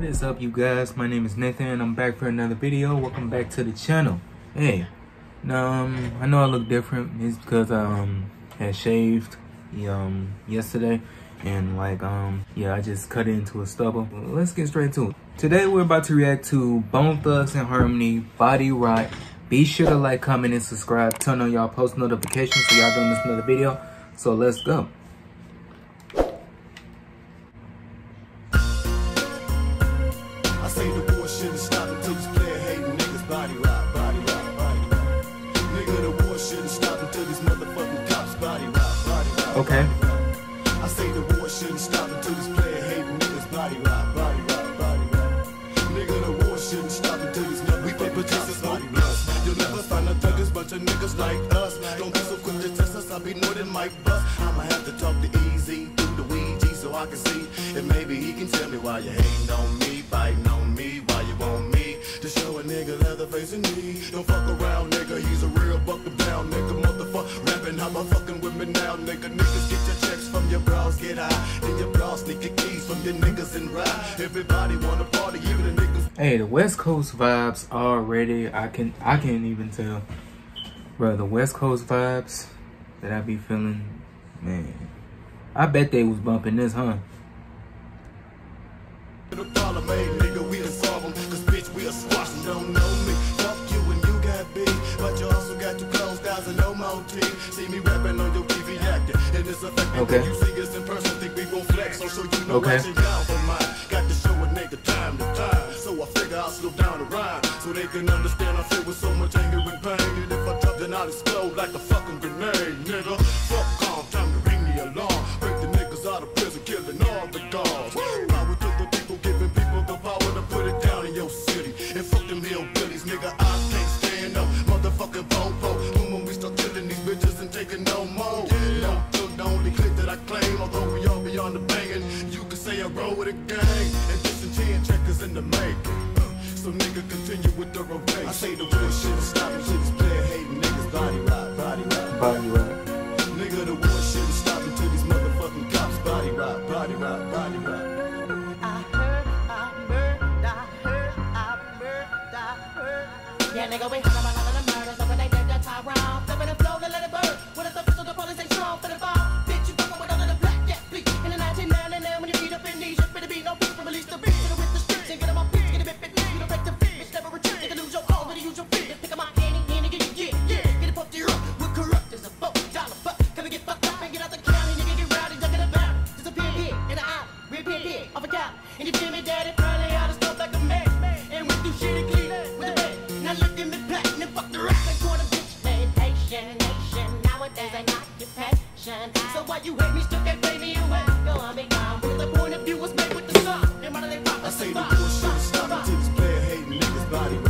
up you guys? My name is Nathan I'm back for another video. Welcome back to the channel. Hey um I know I look different. It's because I um had shaved um yesterday and like um yeah I just cut into a stubble. Let's get straight to it. Today we're about to react to Bone thugs and harmony Body Rott. Be sure to like comment and subscribe. Turn on y'all post notifications so y'all don't miss another video. So let's go Okay. I say the war shouldn't stop until these player hating niggas body rock, body rock, body rock. Nigga, the war shouldn't stop until these niggas We paper chasers, no plus. You'll never find a thuggers, bunch of niggas like us. Don't be so quick to test us, I'll be more than Mike Bus. I'ma have to talk to Eazy through the Ouija so I can see. And maybe he can tell me why you hating on your your keys from your niggas and ride. Everybody wanna party, even the niggas. Hey, the West Coast vibes already. I can I can't even tell. Bro, the West Coast vibes that I be feeling, man. I bet they was bumping this, huh? The problem, hey, nigga, we solve them. Cause bitch, we squash them. Don't know me. Fuck you and you got But you also got two close guys and no more team. See me rapping on your TV acting. And it's effective okay. you see us in person. Think we gon' flex. Oh, so show you no okay. down for mine. Got to show a nigga time to time. So I figure I'll slow down the rhyme. So they can understand I feel with so much anger and pain. And if I drop, then I'll explode like a fucking grenade, nigga. Fuck calm, time to ring the alarm. Break the niggas out of prison, killing all the guards. Power to the people, giving people the power to put it down in your city. And fuck them hillbillies, nigga. I say I roll with a gang. And just a 10 checkers in the making. So nigga continue with the rotation. I say the real shit is stopping shit is player hating niggas body rock, body rock, body rock. Nigga the war shit is stopping till these motherfucking cops body rock, body rock, body rock. I heard, I murdered, I heard, I murdered, I heard. Yeah, nigga, we you hate me, still can't pay me away. Girl, I make mine with The point of view was made with the sun. And why do they pop? I say the bullshit, stop it to this player hating niggas body.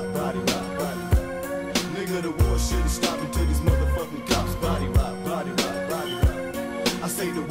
war shouldn't stop until these motherfucking cops body rock, body rock, body rock. I say the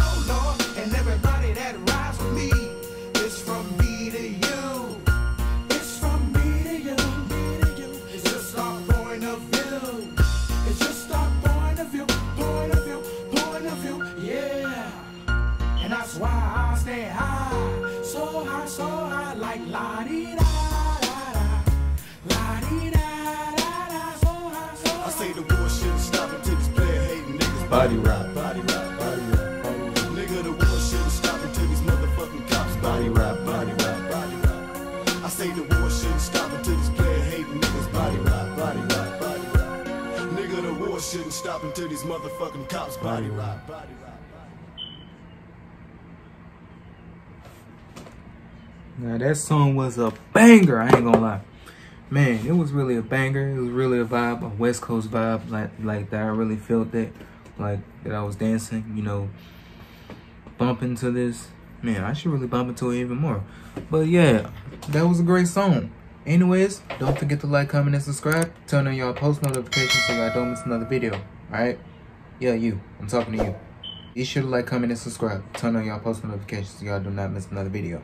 Body rock. body rock, body rock, body rock. Nigga, the war shouldn't stop until these motherfucking cops body rock, body rock, body rock. I say the war shouldn't stop until these player hating niggas body rock, body rock, body rock. Nigga, the war shouldn't stop until these motherfucking cops body rock, body rock. Now that song was a banger. I ain't gonna lie, man. It was really a banger. It was really a vibe, a West Coast vibe, like like that. I really felt that, like that. I was dancing, you know, bumping to this. Man, I should really bump into it even more. But yeah, that was a great song. Anyways, don't forget to like, comment, and subscribe. Turn on y'all post notifications so y'all don't miss another video. Alright? Yeah, you. I'm talking to you. Be sure to like, comment, and subscribe. Turn on y'all post notifications so y'all do not miss another video.